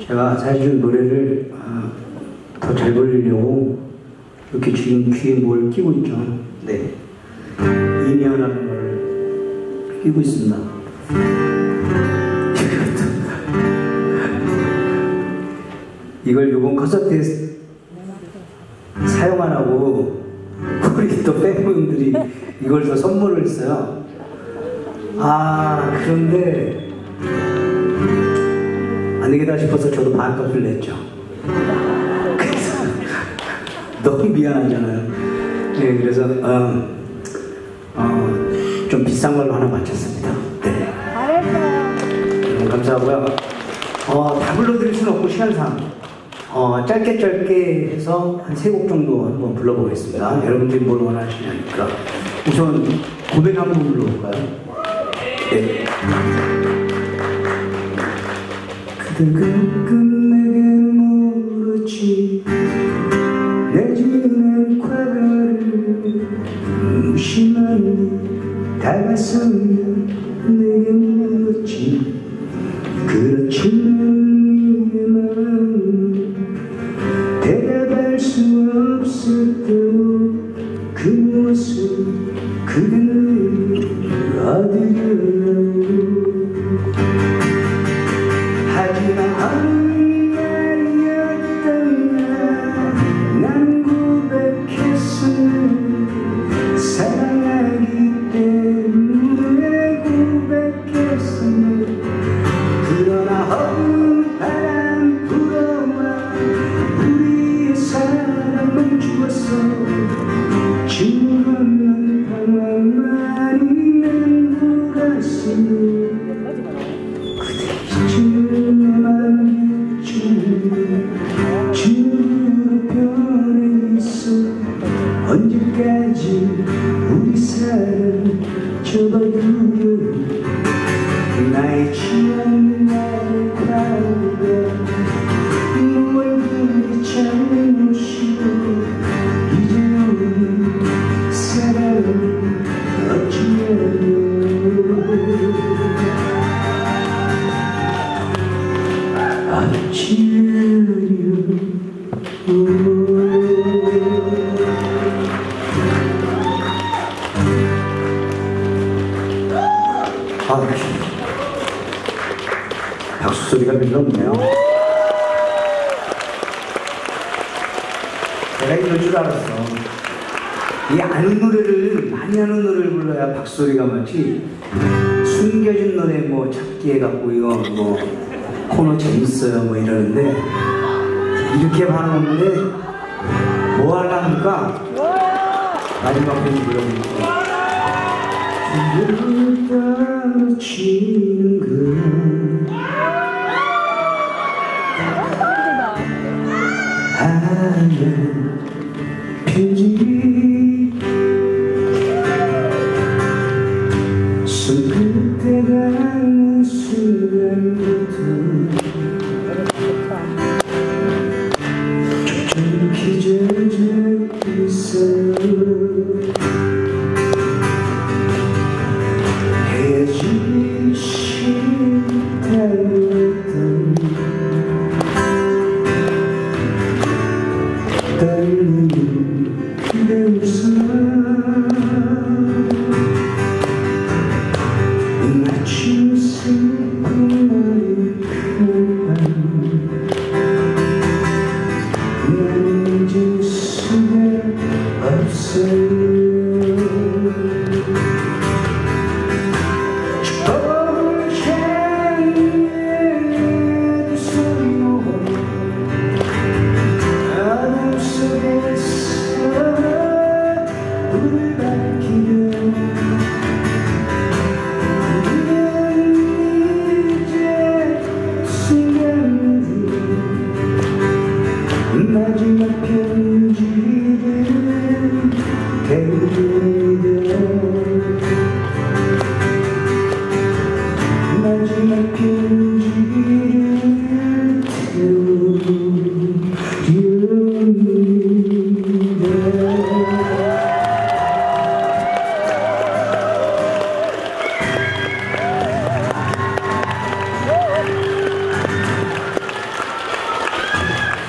제가 사실 노래를 아, 더잘 부르려고 이렇게 귀, 귀에 뭘 끼고 있죠. 네. 인이어라는 걸 끼고 있습니다. 이걸 요번 콘서트에 사용 안 하고 우리 또 팬분들이 이걸 더 선물을 했어요. 아 그런데 안 되겠다 싶어서 저도 반값을 냈죠. 그래서 너무 미안하잖아요. 네, 그래서 어, 어, 좀 비싼 걸로 하나 맞췄습니다. 네. 음, 감사하고요. 어, 다 불러드릴 수는 없고 시간상 어, 짧게 짧게 해서 한 세 곡 정도 한번 불러보겠습니다. 여러분들이 뭘 원하시냐니까 우선 고백 한번 불러볼까요? 네. 가끔 내게 물었지. 내지는 과거를 무심한 다가서면 내게 물었지. 그렇지만 네 마음 대답할 수 없었던 그 모습 그대 아, 박수 소리가 별로 없네요. 내가 이럴 줄 알았어. 이 아는 노래를 많이 하는 노래를 불러야 박수 소리가 많지. 숨겨진 노래 뭐 찾기 해갖고 이거 뭐 코너 재밌어요 뭐 이러는데. 이렇게 반응하는데 뭐 하려니까 마지막 편지 불러보니까. 기를 따로 치는 그하 to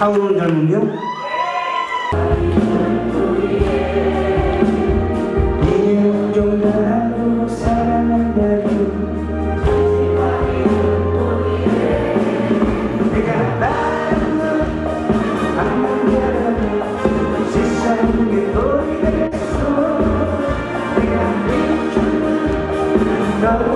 사우론 젊은요? another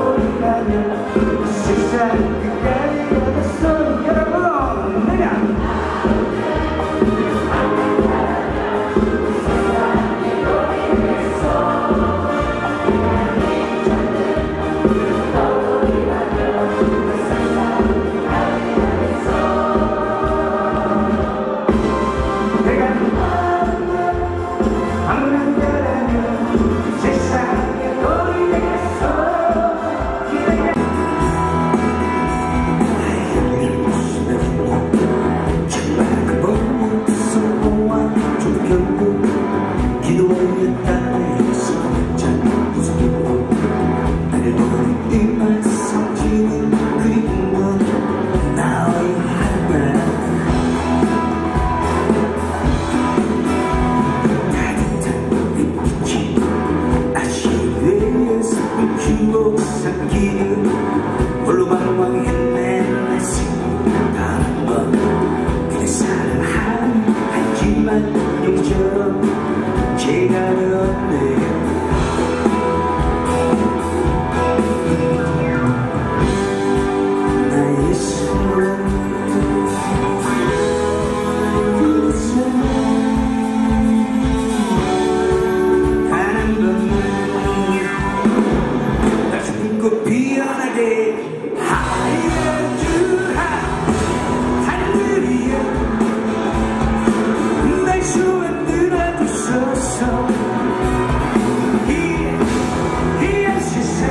You.